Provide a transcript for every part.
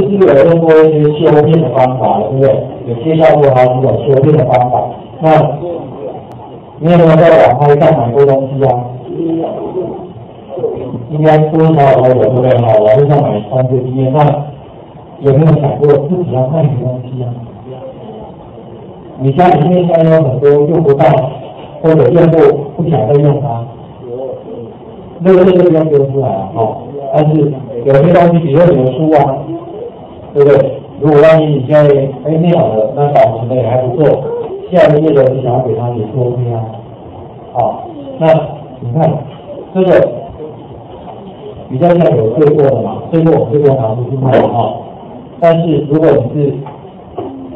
是不是有用过一些修片的方法，对不对？有介绍过好几种修片的方法。那你有没有在网拍上买过东西啊？应该多少都有，对不对？哈，网络上买东西经验，那有没有想过自己要卖什么东西啊？你家里面应该有很多用不到，或者用过不想再用它，那个那个不用丢出来啊，哈。但是有些东西，比如说你的书啊，对不对？如果万一你现在哎念好了，那保存的也还不错，下一页的你想要给他也是 OK 啊。好，那你看这个比较像有对过的嘛，对过我们这边拿出去卖啊。但是如果你是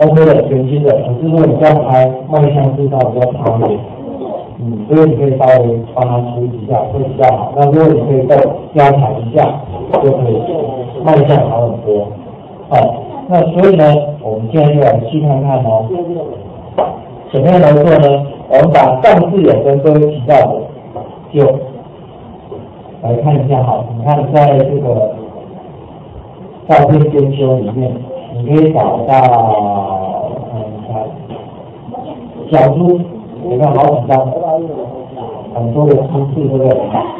OK 的全新的，可是说你这样拍，卖相是稍微比较差一点。嗯，所以你可以稍微帮他处理一下，会比较好。那如果你可以再加强一下，就可以卖相好很多。好，那所以呢，我们现在就来细看看哦，怎么样来做呢？我们把上次有跟各位提到的，就来看一下哈。你看在这个照片编修里面，你可以找到看一下小猪。你看好几张，很多的姿势，对不对？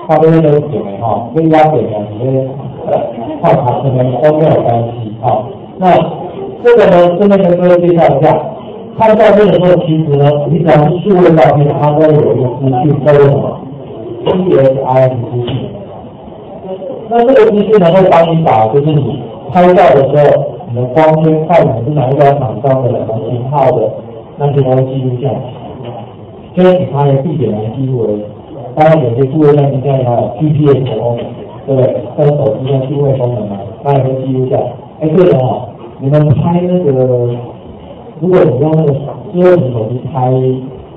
它都会都写的哈，跟压扁的你些画法可能都没有关系哈。那这个呢，顺便跟各位介绍一下，拍照片的时候，其实呢，你只要是数位照片，它都有一个资讯叫做什么？DSI 资讯。那这个资讯呢，会帮你把就是你拍照的时候，你的光圈、快门是哪一家厂商的、什么型号的，那些都记录下来。就是以它的地点来记录而已。当然，有些数位相机现在有 GPS 功能，对不对？跟手机的定位功能嘛，它也会记录下。哎，对了哈，你们拍那个，如果你用那个智能手机拍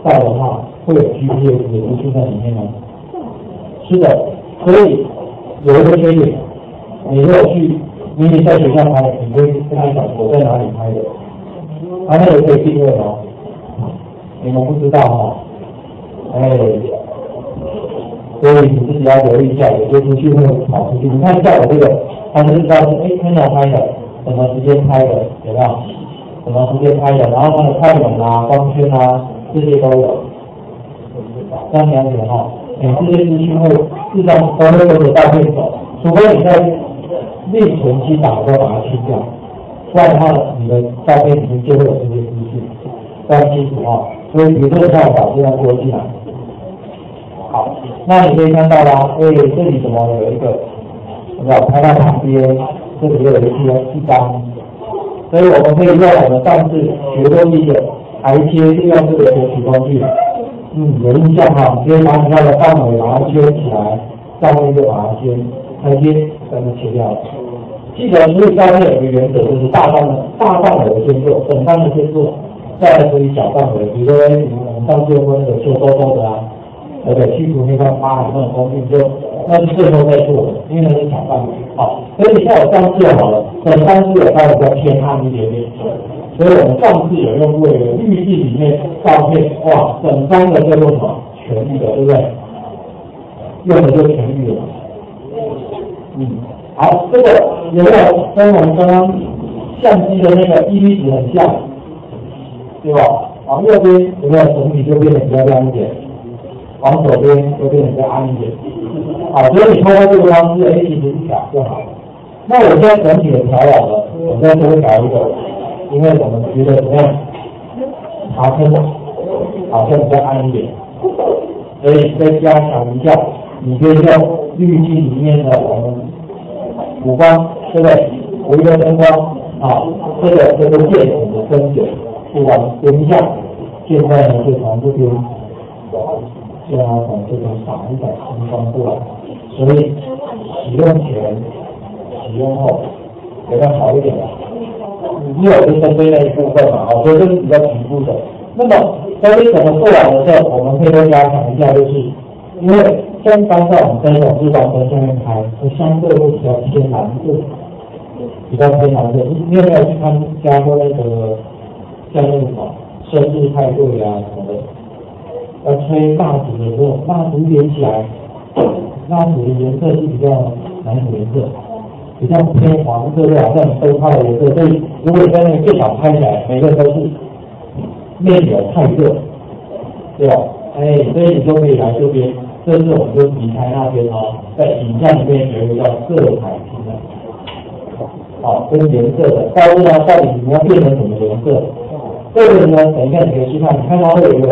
照的话，会有 GPS 的资讯在里面吗？是的，所以有一个缺点，你如果去，你在学校拍，你会跟他讲我在哪里拍的，他那个可以定位哦。你们不知道哈。哎，所以你自己要留意一下，有些出去会跑出去。你看一下我这个，它是知道是哎，天哪拍的，什么时间拍的，有没有？什么时间拍的？然后它的快门啊、光圈啊，这些都有。这样了解哈？哎，这些资讯会自动都会跟着照片走，除非你在内存机打的时候把它清掉，不然的话，你的照片里面就会有这些资讯，非常清楚哈。所以你这个办法这样做进来。好，那你可以看到啦，所以，这里怎么有一个，有没有拍到旁边？这里又有一些一张，所以我们可以用我们上次学过一些台切利用这个学习工具，嗯，有印象哈，可以把你要的范围把它圈起来，上面就把它先台切把它切掉。记得所以上面有个原则，就是大范围大范围的先做，整范的先做，再来处理小范围，比如说我们上次用过那个修多多的啊。而且去除那块疤痕那种东西，就那是最后再做，因为那是小范围。好，所以你看我上次好了，等上次有稍微比较偏暗一点点，所以我们上次有用过一个滤镜里面照片，哇，整张的叫做什么全域的，对不对？用的就全域了。嗯，好，这个有没有跟我们刚刚相机的那个 E V 值很像？对吧？好，右边有没有整体就变得比较亮一点？往左边会变得比较暗一点，好，所以你通过这个方式，哎，其实一调就好了。那我现在整体的调好了，我现在就会调一个，因为我们觉得怎么样？爬升好像比较暗一点，所以再加强一下，你可以用滤镜里面的我们五光，对不对？五个灯光，啊，这个这个键孔的分解，不管点一下，现在呢就从这边。就要从这种打一点灯光过来，所以使用前、使用后比较好一点。你有是针对那一部分嘛，所以这是比较局部的。那么在这整个做完的时候，我们可以再加强一下，就是因为像刚才我们在这种日光灯下面拍，它相对会比较偏蓝色，比较偏蓝色。你有没有去参加过那个像那个什么生日派对啊什么的？要吹蜡烛的时候，蜡烛点起来，蜡烛的颜色是比较蓝的颜色，比较偏黄色的，好像灯泡的颜色。所以如果你在那个电脑拍起来，每个都是面有太热，对吧？哎，所以你就可以来这边，这是我们就离开那边哦，在影像里面有一个叫色彩屏的，好，跟颜色的，但是呢，到底你要变成什么颜色？这个呢，等一下你可以去看，你看它会有一个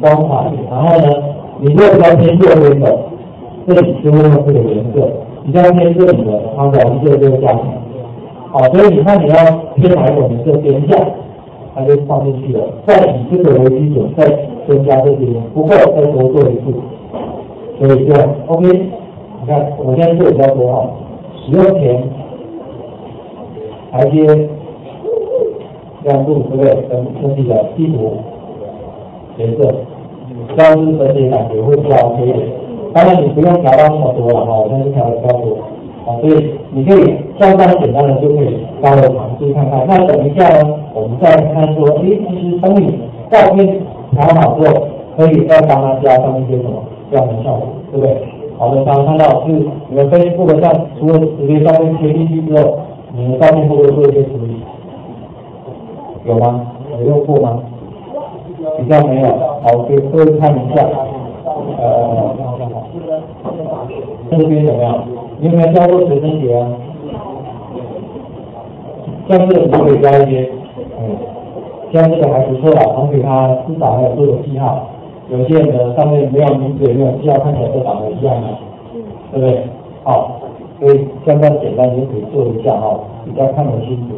光滑，然后呢，你如果要偏右边的，这里就会用这个颜色；你要偏这里的，它的颜色就会加强。好，所以你看你要偏哪一种颜色，点一下，它就放进去了。再以这个为基准，再增加这些，不够再多做一次。所以就 OK。你看，我现在做比较多哈，使用前台阶。亮度对不对？跟整体的基础颜色，这样子整体感觉会比较 OK 的。当然你不用调到那么多了哈，我现在调的比较多，啊，所以你可以相当简单的就可以稍微尝试看看。那等一下呢，我们再看说，哎，其实当你照片调好之后，可以再帮它加上一些什么这样的效果，对不对？好的，刚刚看到是你们飞部的像除了直接照片贴进去之后，你的照片会不会做一些处理？有吗？有用过吗？比较没有。好，我给各位看一下。呃，这边怎么样？你有没有教过学生节啊？像这个可以加一些，嗯，像这个还不错啦，同学他至少还有做个记号。有些人的上面没有名字也没有记号，看起来都长得一样啊，对不对？好，所以相当简单，就可以做一下哈，比较看得清楚。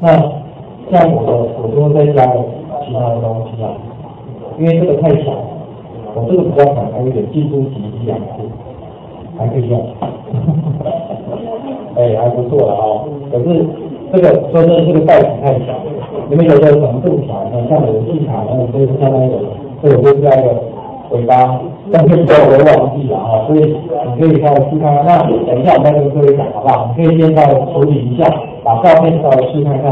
那。像我的，我就会再加其他的东西啊，因为这个太小，我这个比较小，还有点进步级一两次，还可以用，哎，还不错了啊。可是这个说真的，这个袋子太小，你们有的程度小，像我的信卡，然后可以相当于这个就是加一个尾巴，但是不要我忘记了啊，所以你可以稍微试看看。那等一下我再跟各位讲好不好？你可以先稍微处理一下，把照片稍微试看看。